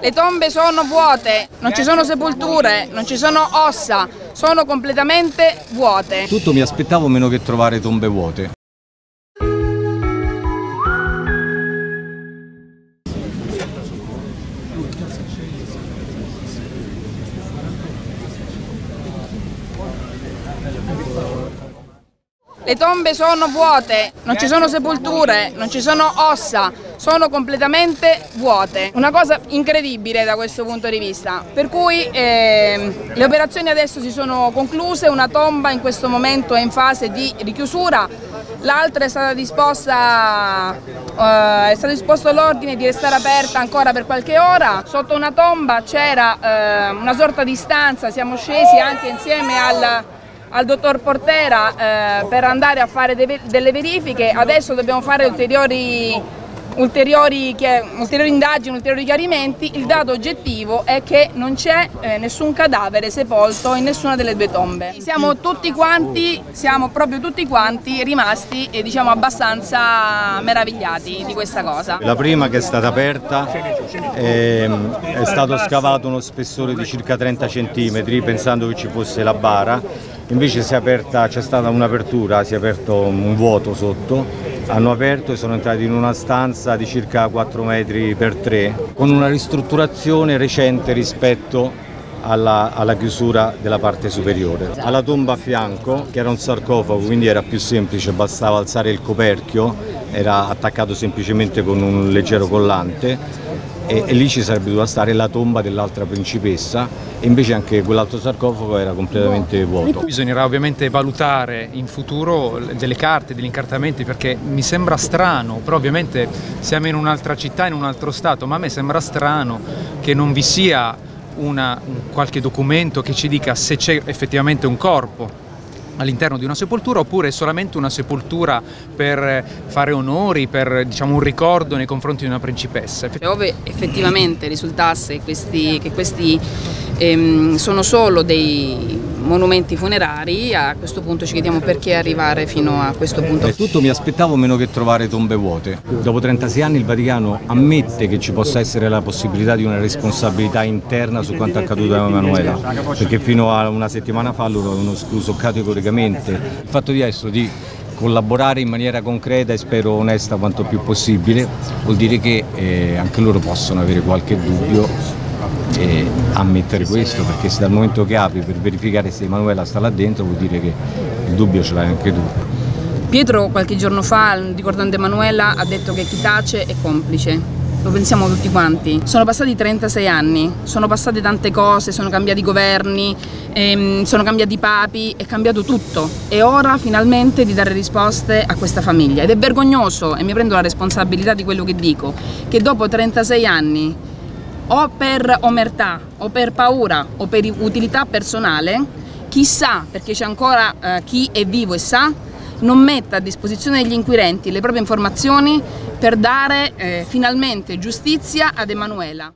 Le tombe sono vuote, non ci sono sepolture, non ci sono ossa, sono completamente vuote. Tutto mi aspettavo meno che trovare tombe vuote. Le tombe sono vuote, non ci sono sepolture, non ci sono ossa, sono completamente vuote. Una cosa incredibile da questo punto di vista. Per cui eh, le operazioni adesso si sono concluse, una tomba in questo momento è in fase di richiusura, l'altra è stata disposta, eh, è stato disposto l'ordine di restare aperta ancora per qualche ora. Sotto una tomba c'era eh, una sorta di stanza, siamo scesi anche insieme al al dottor Portera eh, per andare a fare de delle verifiche, adesso dobbiamo fare ulteriori, ulteriori, ulteriori, indagini, ulteriori chiarimenti, il dato oggettivo è che non c'è eh, nessun cadavere sepolto in nessuna delle due tombe. Siamo tutti quanti, siamo proprio tutti quanti rimasti eh, diciamo, abbastanza meravigliati di questa cosa. La prima che è stata aperta eh, è stato scavato uno spessore di circa 30 cm pensando che ci fosse la bara invece c'è stata un'apertura, si è aperto un vuoto sotto, hanno aperto e sono entrati in una stanza di circa 4 metri per 3 con una ristrutturazione recente rispetto alla, alla, chiusura della parte superiore. Alla tomba a fianco, che era un sarcofago, quindi era più semplice, bastava alzare il coperchio, era attaccato semplicemente con un leggero collante e, e, lì ci sarebbe dovuta stare la tomba dell'altra principessa e invece anche quell'altro sarcofago era completamente vuoto. Bisognerà ovviamente valutare in futuro delle carte, degli incartamenti perché mi sembra strano, però ovviamente siamo in un'altra città, in un altro stato, ma a me sembra strano che non vi sia una, un qualche documento che ci dica se c'è effettivamente un corpo all'interno di una sepoltura oppure è solamente una sepoltura per fare onori, per diciamo, un ricordo nei confronti di una principessa. Ove effettivamente risultasse questi, che questi ehm, sono solo dei monumenti funerari, a questo punto ci chiediamo perché arrivare fino a questo punto. E tutto mi aspettavo meno che trovare tombe vuote. Dopo 36 anni il Vaticano ammette che ci possa essere la possibilità di una responsabilità interna su quanto accaduto a Emanuela, perché fino a una settimana fa loro avevano escluso categoricamente il fatto di essere di collaborare in maniera concreta e spero onesta quanto più possibile, vuol dire che eh, anche loro possono avere qualche dubbio ammettere questo perché se dal momento che apri per verificare se Emanuela sta là dentro vuol dire che il dubbio ce l'hai anche tu. Pietro qualche giorno fa, ricordando Emanuela, ha detto che chi tace è complice. Lo pensiamo tutti quanti. Sono passati 36 anni, sono passate tante cose, sono cambiati governi, ehm, sono cambiati papi, è cambiato tutto. È ora finalmente di dare risposte a questa famiglia. Ed è vergognoso, e mi prendo la responsabilità di quello che dico, che dopo 36 anni o per omertà o per paura o per utilità personale, chissà, perché c'è ancora eh, chi è vivo e sa, non metta a disposizione degli inquirenti le proprie informazioni per dare eh, finalmente giustizia ad Emanuela.